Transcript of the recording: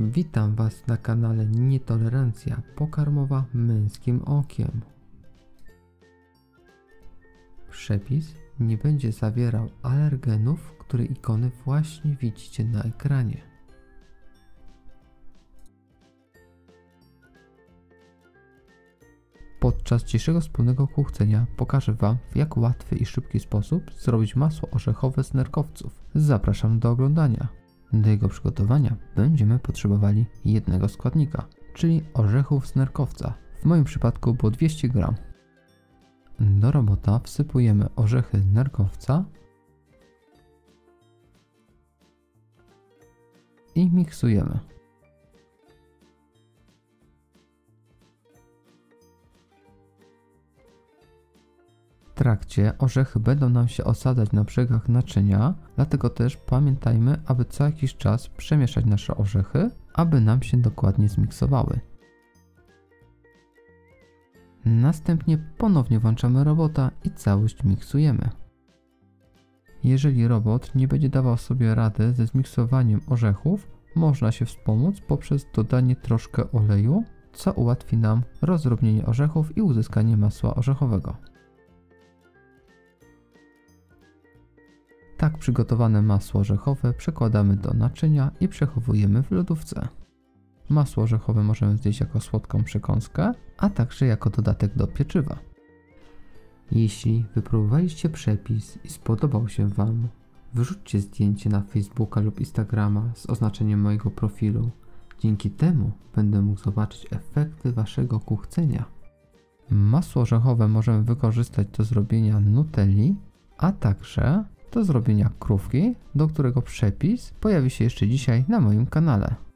Witam Was na kanale Nietolerancja pokarmowa męskim okiem. Przepis nie będzie zawierał alergenów, które ikony właśnie widzicie na ekranie. Podczas dzisiejszego wspólnego kuchcenia pokażę Wam w jak łatwy i szybki sposób zrobić masło orzechowe z nerkowców. Zapraszam do oglądania. Do jego przygotowania będziemy potrzebowali jednego składnika, czyli orzechów z nerkowca. W moim przypadku było 200 g. Do robota wsypujemy orzechy nerkowca i miksujemy. Trakcie orzechy będą nam się osadzać na brzegach naczynia, dlatego też pamiętajmy, aby co jakiś czas przemieszać nasze orzechy, aby nam się dokładnie zmiksowały. Następnie ponownie włączamy robota i całość miksujemy. Jeżeli robot nie będzie dawał sobie rady ze zmiksowaniem orzechów, można się wspomóc poprzez dodanie troszkę oleju, co ułatwi nam rozdrobnienie orzechów i uzyskanie masła orzechowego. Tak przygotowane masło orzechowe przekładamy do naczynia i przechowujemy w lodówce. Masło orzechowe możemy zjeść jako słodką przekąskę, a także jako dodatek do pieczywa. Jeśli wypróbowaliście przepis i spodobał się Wam, wyrzućcie zdjęcie na Facebooka lub Instagrama z oznaczeniem mojego profilu. Dzięki temu będę mógł zobaczyć efekty Waszego kuchcenia. Masło orzechowe możemy wykorzystać do zrobienia nutelli, a także do zrobienia krówki, do którego przepis pojawi się jeszcze dzisiaj na moim kanale.